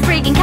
freaking